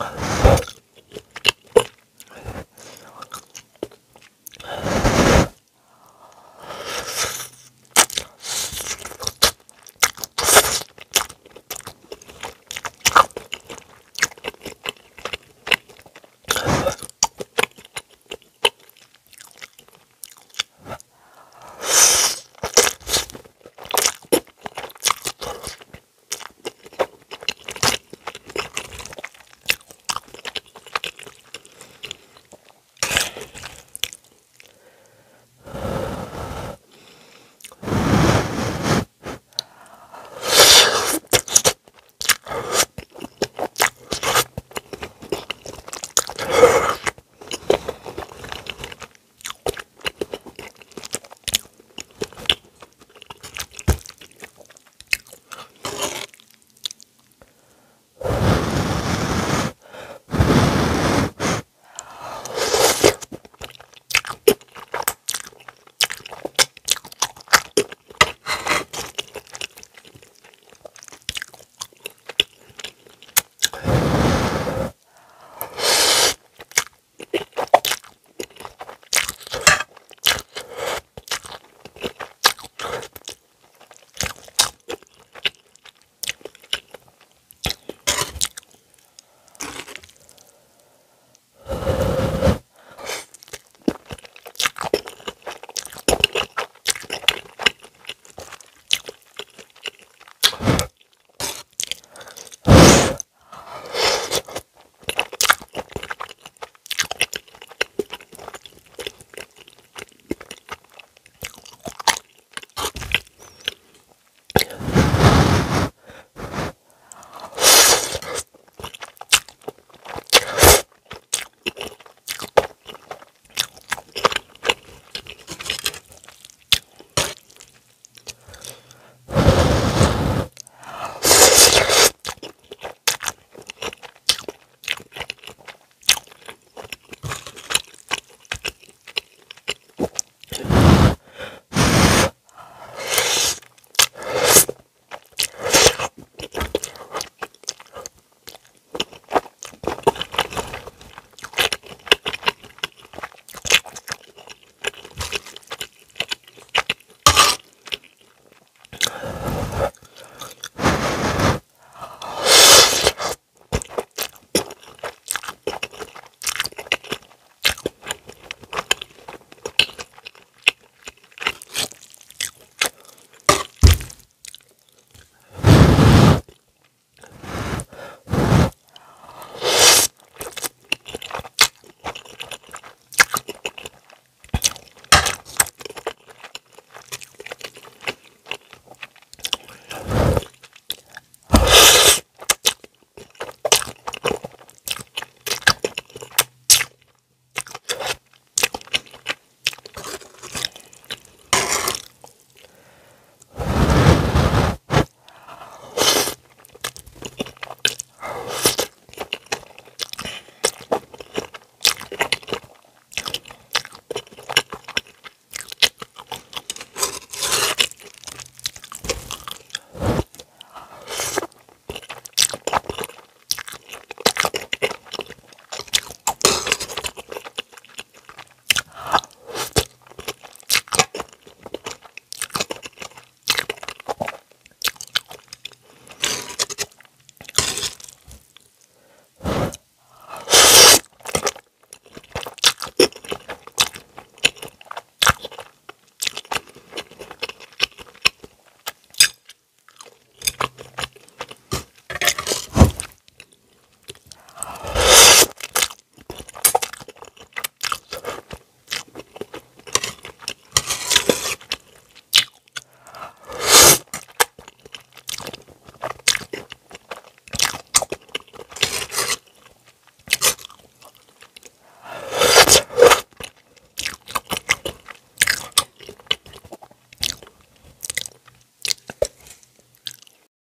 you